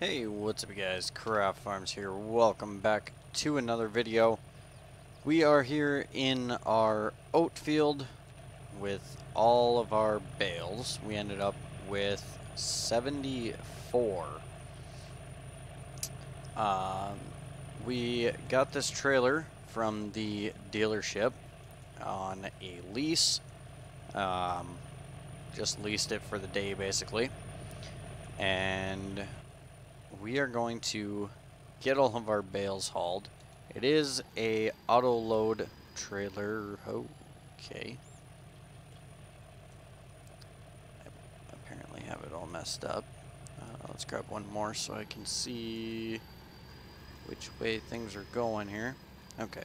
Hey, what's up guys? Kraft Farms here. Welcome back to another video. We are here in our oat field with all of our bales. We ended up with 74. Um, we got this trailer from the dealership on a lease. Um, just leased it for the day basically. And we are going to get all of our bales hauled. It is a auto load trailer. Okay. I apparently have it all messed up. Uh, let's grab one more so I can see which way things are going here. Okay.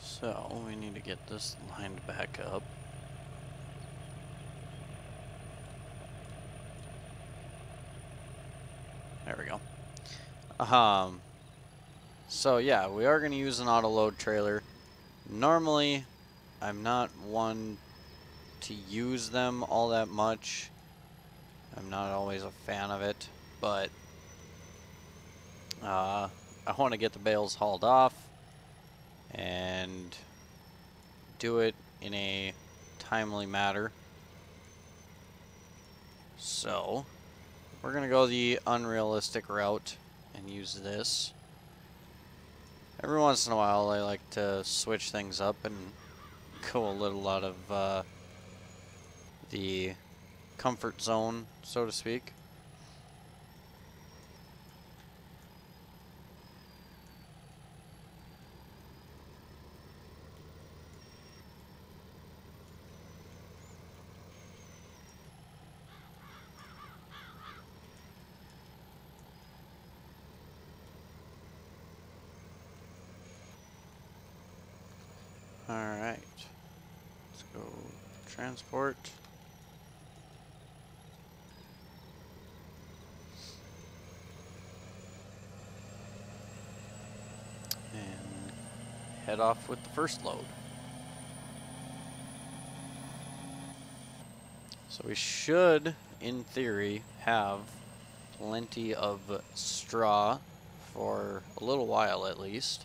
So we need to get this lined back up. There we go. Um, so yeah, we are going to use an auto load trailer. Normally, I'm not one to use them all that much. I'm not always a fan of it, but uh, I want to get the bales hauled off and do it in a timely manner. So, we're going to go the unrealistic route and use this. Every once in a while I like to switch things up and go a little out of uh, the comfort zone, so to speak. Alright. Let's go transport. And head off with the first load. So we should, in theory, have plenty of straw for a little while at least.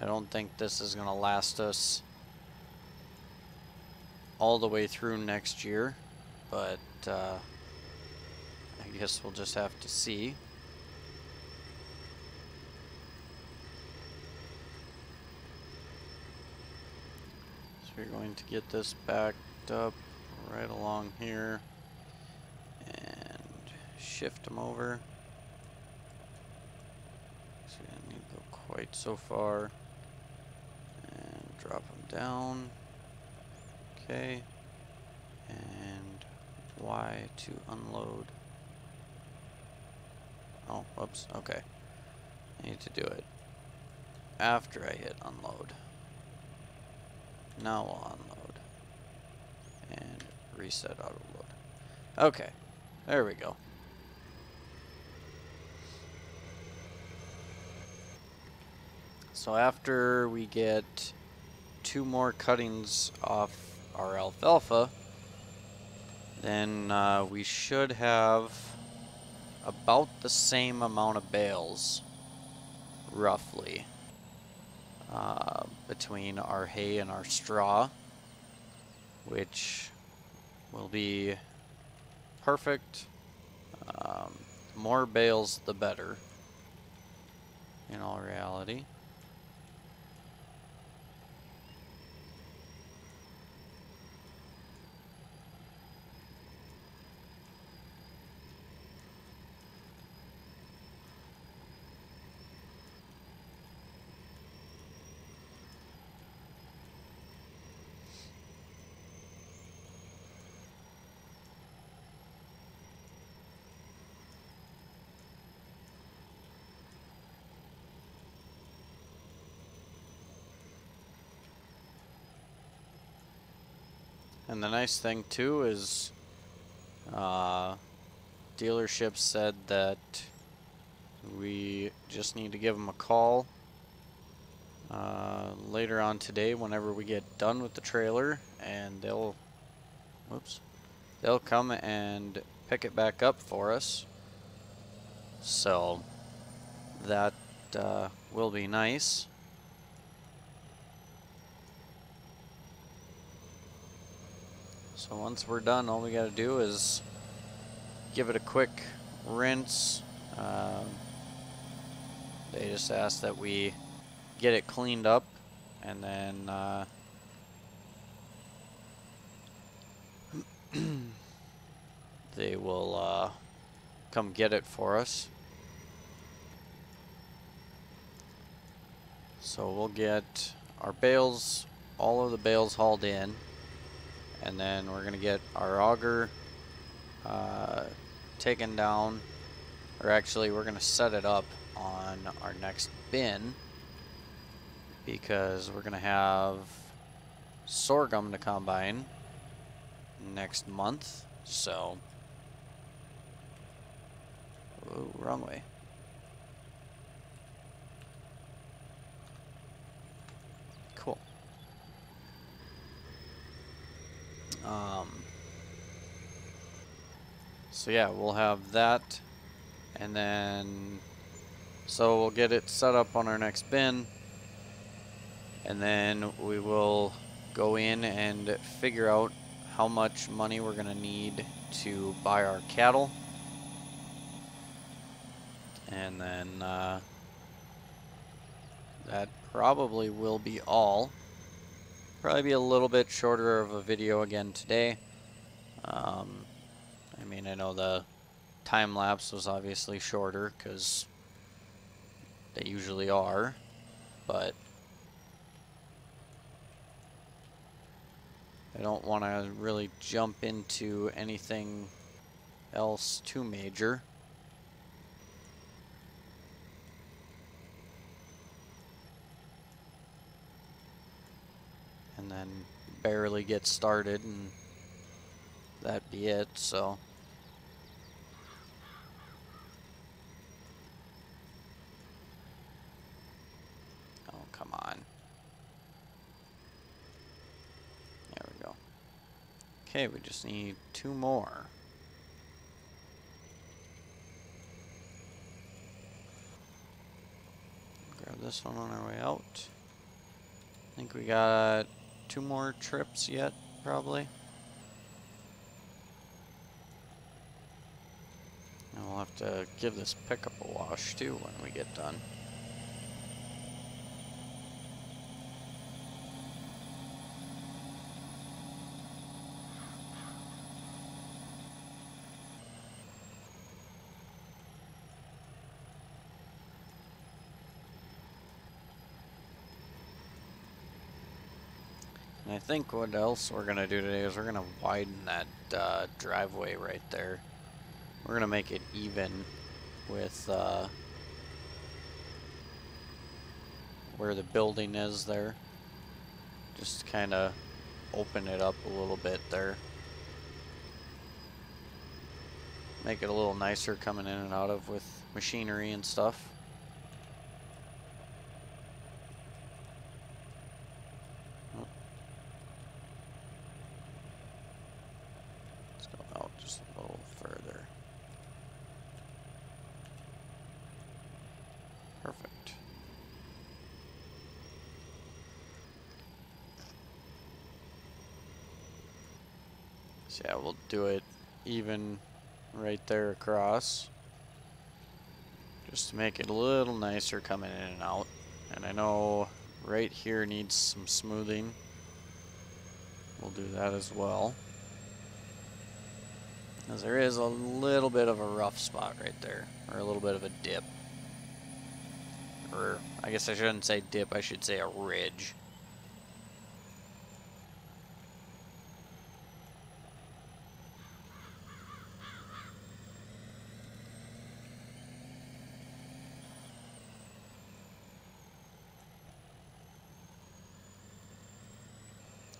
I don't think this is going to last us all the way through next year, but uh, I guess we'll just have to see. So we're going to get this backed up right along here and shift them over. So we don't need to go quite so far and drop them down. Okay. And Y to unload. Oh, whoops. Okay. I need to do it after I hit unload. Now we'll unload. And reset auto load. Okay. There we go. So after we get two more cuttings off our alfalfa, then uh, we should have about the same amount of bales, roughly, uh, between our hay and our straw, which will be perfect. Um, more bales, the better, in all reality. And the nice thing too is uh, dealership said that we just need to give them a call uh, later on today whenever we get done with the trailer and they'll whoops, they'll come and pick it back up for us. So that uh, will be nice. So once we're done, all we got to do is give it a quick rinse. Um, they just ask that we get it cleaned up and then uh, they will uh, come get it for us. So we'll get our bales, all of the bales hauled in, and then we're going to get our auger uh, taken down, or actually we're going to set it up on our next bin because we're going to have sorghum to combine next month, so... Ooh, wrong way. Um, so yeah, we'll have that, and then, so we'll get it set up on our next bin, and then we will go in and figure out how much money we're going to need to buy our cattle. And then uh, that probably will be all. Probably be a little bit shorter of a video again today. Um, I mean, I know the time lapse was obviously shorter because they usually are, but I don't want to really jump into anything else too major. And then barely get started and that'd be it, so. Oh, come on. There we go. Okay, we just need two more. Grab this one on our way out. I think we got two more trips yet, probably. And we'll have to give this pickup a wash too when we get done. And I think what else we're going to do today is we're going to widen that uh, driveway right there. We're going to make it even with uh, where the building is there. Just kind of open it up a little bit there. Make it a little nicer coming in and out of with machinery and stuff. Let's go out just a little further. Perfect. So yeah, we'll do it even right there across. Just to make it a little nicer coming in and out. And I know right here needs some smoothing. We'll do that as well. Because there is a little bit of a rough spot right there. Or a little bit of a dip. Or, I guess I shouldn't say dip, I should say a ridge.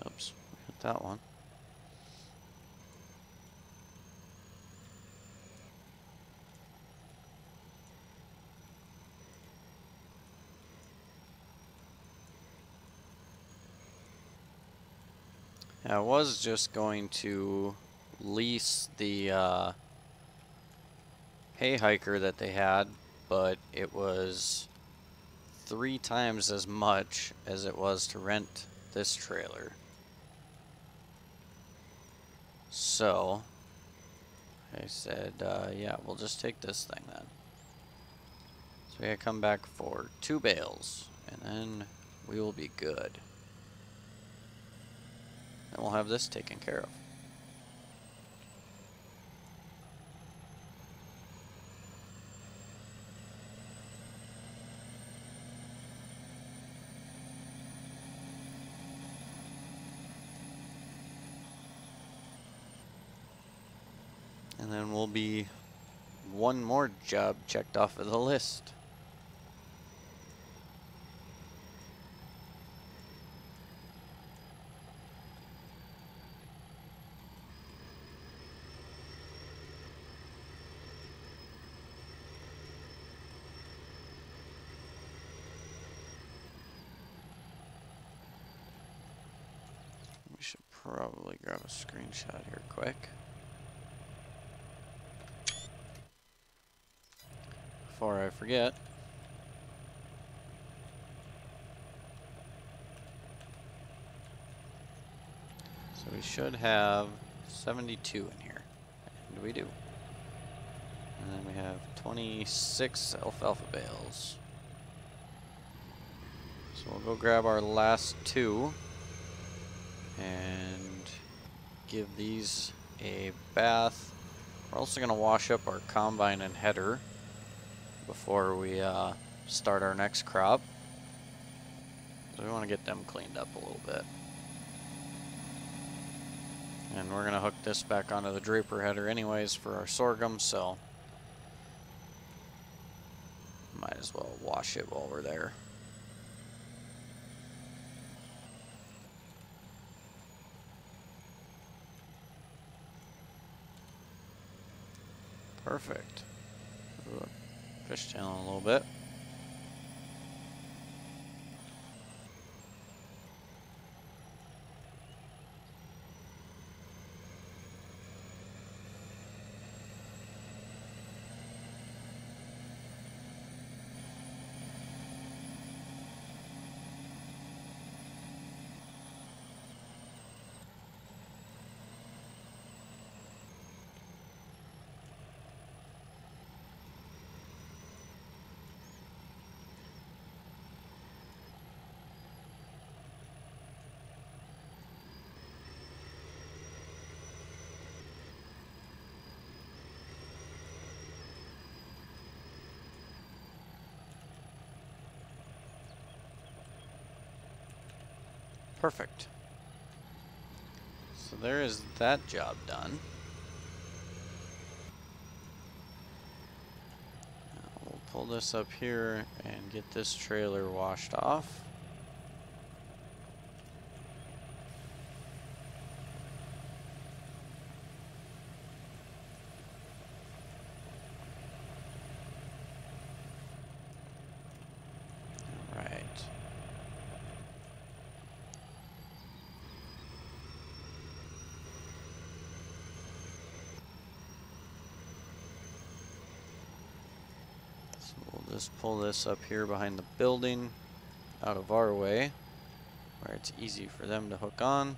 Oops, hit that one. I was just going to lease the uh, hay hiker that they had, but it was three times as much as it was to rent this trailer. So, I said, uh, yeah, we'll just take this thing then. So we gotta come back for two bales, and then we will be good. And we'll have this taken care of. And then we'll be one more job checked off of the list. We should probably grab a screenshot here quick. Before I forget. So we should have 72 in here. And we do. And then we have 26 alfalfa bales. So we'll go grab our last two and give these a bath. We're also going to wash up our combine and header before we uh, start our next crop. So we want to get them cleaned up a little bit. And we're going to hook this back onto the draper header anyways for our sorghum, so might as well wash it while we're there. Perfect. Fish tailing a little bit. Perfect. So there is that job done. Now we'll pull this up here and get this trailer washed off. All right. So we'll just pull this up here behind the building out of our way where it's easy for them to hook on.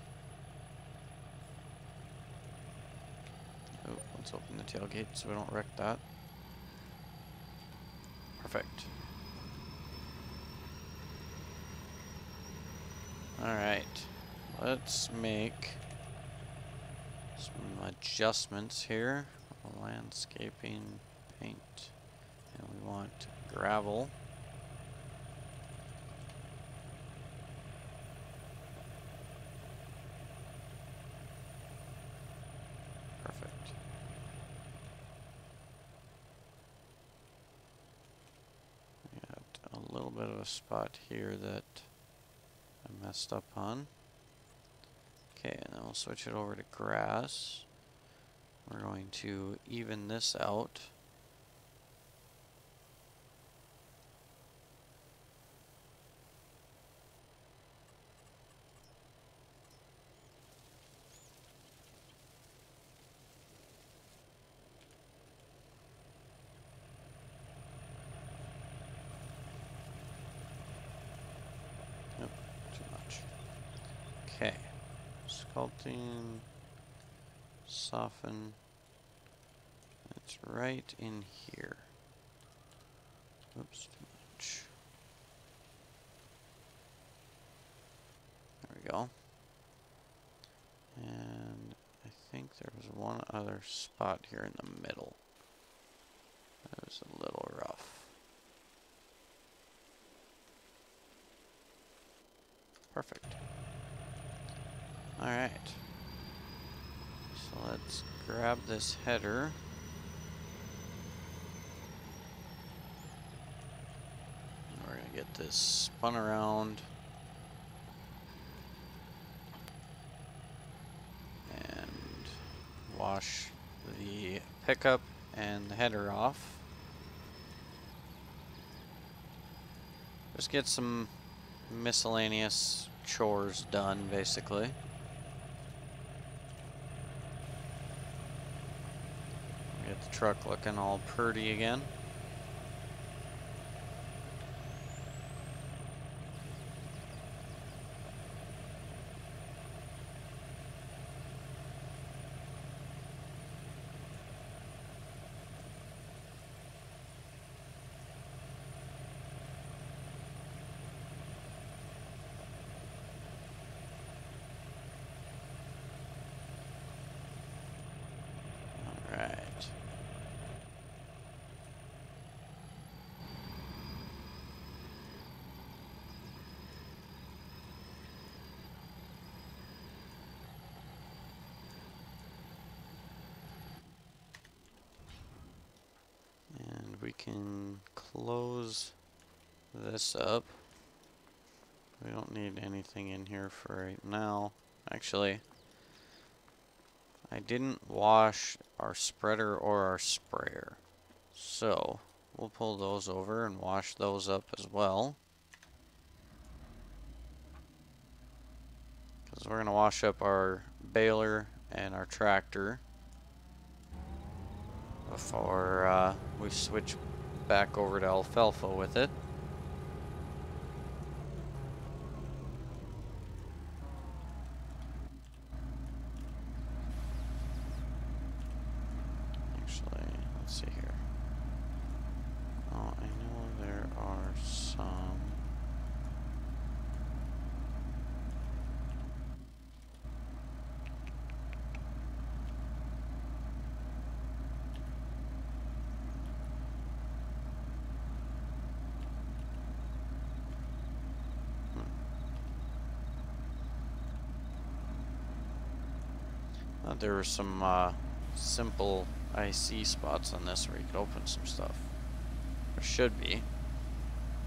Oh, let's open the tailgate so we don't wreck that. Perfect. Alright, let's make some adjustments here. Landscaping, paint, and we want gravel. A little bit of a spot here that I messed up on. Okay, and then we'll switch it over to grass. We're going to even this out. Okay. Sculpting, soften. It's right in here. Oops, too much. There we go. And I think there was one other spot here in the middle. That was a little rough. Perfect. Alright. So let's grab this header. We're going to get this spun around. And wash the pickup and the header off. Just get some miscellaneous chores done, basically. Get the truck looking all pretty again. Alright. And we can close this up. We don't need anything in here for right now. Actually, I didn't wash our spreader or our sprayer. So, we'll pull those over and wash those up as well. Because we're going to wash up our baler and our tractor before uh, we switch back over to alfalfa with it. Actually, let's see here. Oh, I know there are some. Uh, there were some uh, simple IC spots on this where you could open some stuff. There should be.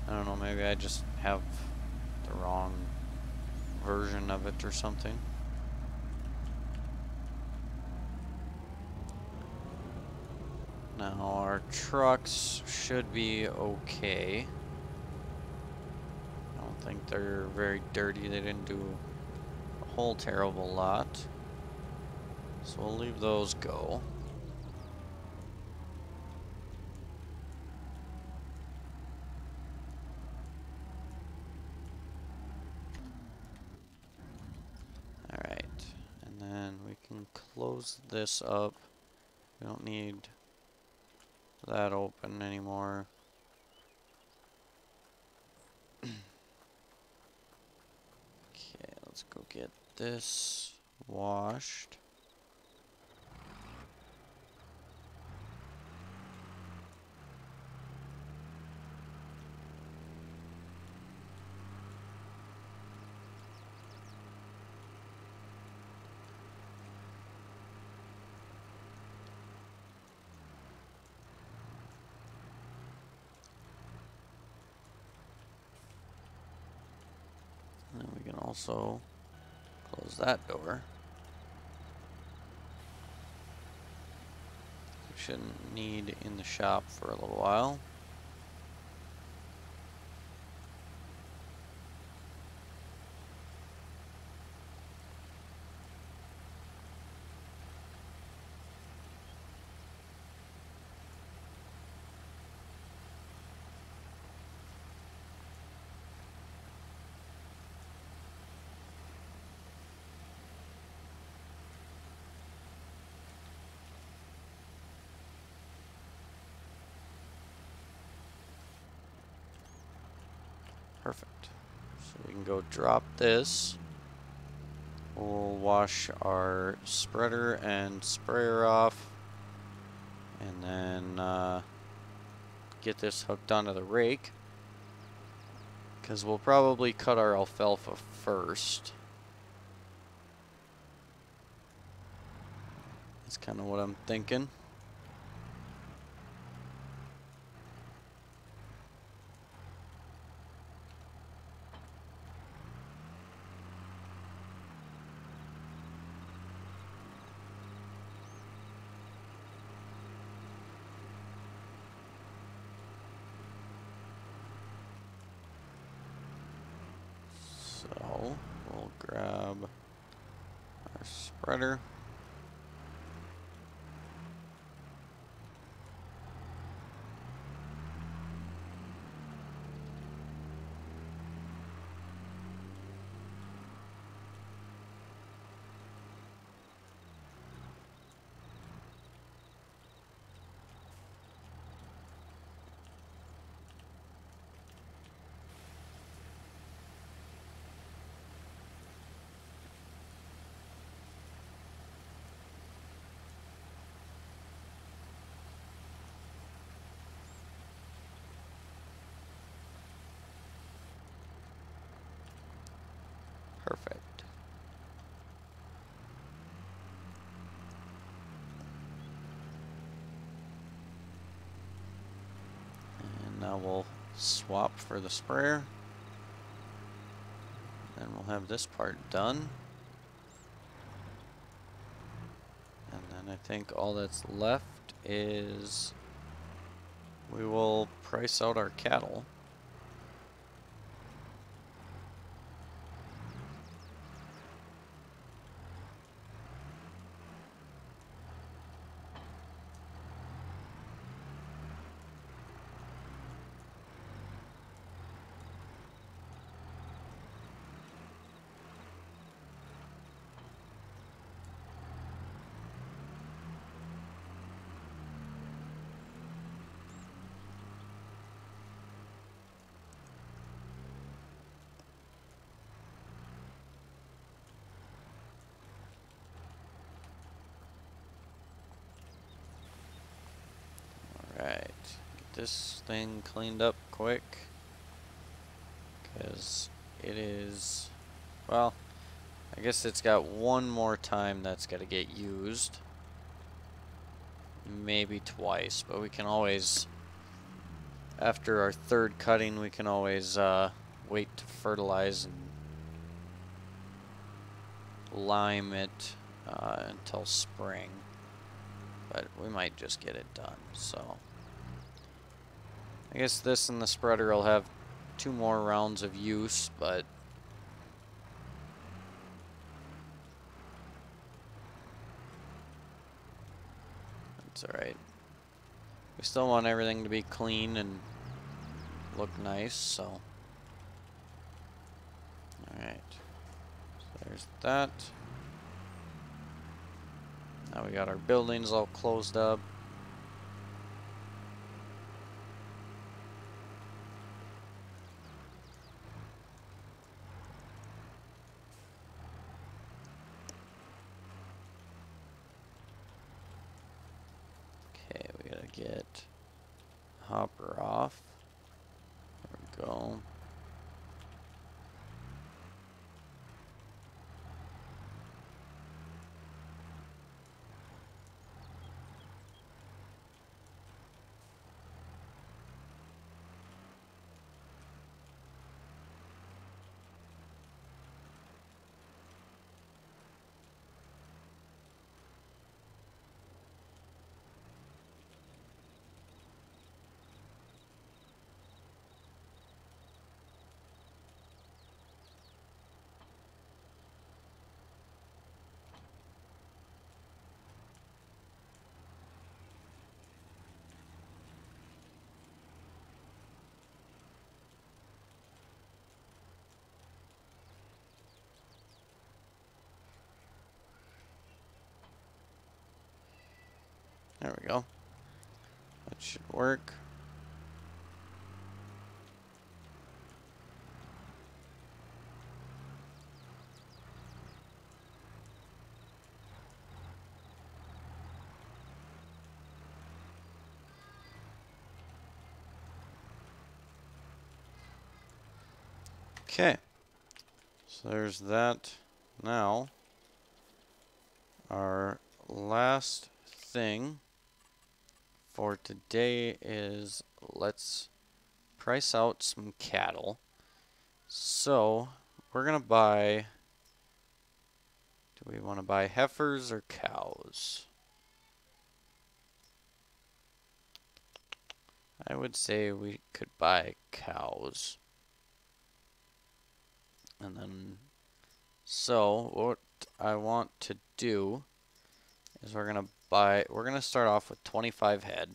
I don't know, maybe I just have the wrong version of it or something. Now our trucks should be okay. I don't think they're very dirty. They didn't do a whole terrible lot. So we'll leave those go. Alright, and then we can close this up. We don't need that open anymore. okay, let's go get this washed. And then we can also close that door. We shouldn't need in the shop for a little while. Perfect. So we can go drop this. We'll wash our spreader and sprayer off. And then uh, get this hooked onto the rake. Because we'll probably cut our alfalfa first. That's kind of what I'm thinking. So we'll grab our Perfect. And now we'll swap for the sprayer. Then we'll have this part done. And then I think all that's left is we will price out our cattle. Alright, get this thing cleaned up quick. Because it is, well, I guess it's got one more time that's got to get used. Maybe twice, but we can always, after our third cutting, we can always uh, wait to fertilize and lime it uh, until spring but we might just get it done, so. I guess this and the spreader will have two more rounds of use, but that's alright. We still want everything to be clean and look nice, so. Alright. So there's that. Now we got our buildings all closed up. we go. That should work. Okay. So there's that. Now, our last thing for today is let's price out some cattle. So, we're going to buy, do we want to buy heifers or cows? I would say we could buy cows. And then, so what I want to do is we're going to buy, we're going to start off with 25 head.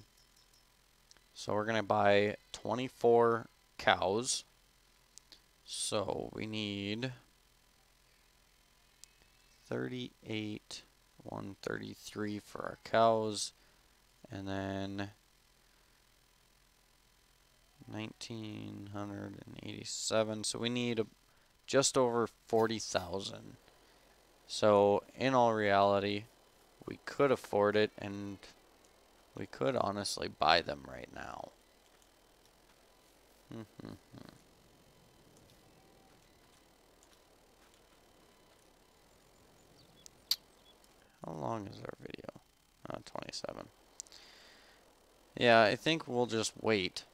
So we're going to buy 24 cows. So we need 38, 133 for our cows. And then 1987. So we need a, just over 40,000. So in all reality, we could afford it and we could honestly buy them right now. How long is our video? Uh, 27. Yeah, I think we'll just wait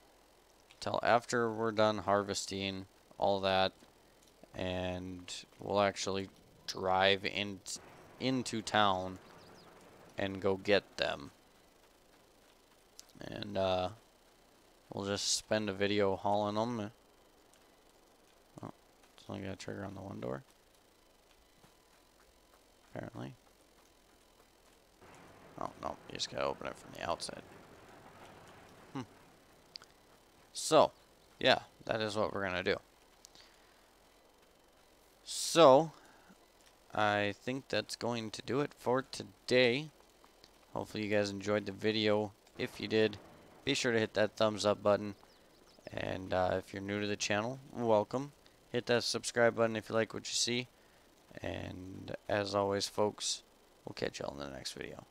till after we're done harvesting all that and we'll actually drive in into town and go get them. And uh, we'll just spend a video hauling them oh, it's only got a trigger on the one door. Apparently. Oh no you just gotta open it from the outside. So, yeah, that is what we're to do. So, I think that's going to do it for today. Hopefully you guys enjoyed the video. If you did, be sure to hit that thumbs up button. And uh, if you're new to the channel, welcome. Hit that subscribe button if you like what you see. And as always, folks, we'll catch y'all in the next video.